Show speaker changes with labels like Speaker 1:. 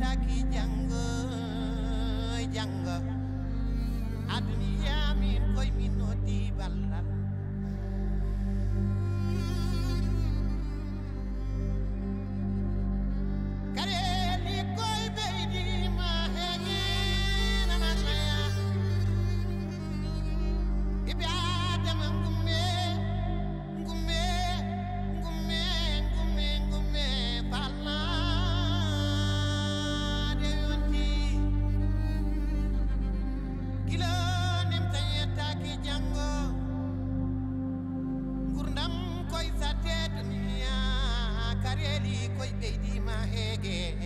Speaker 1: taki jàng jàng aduniya min koy min no di ballal again.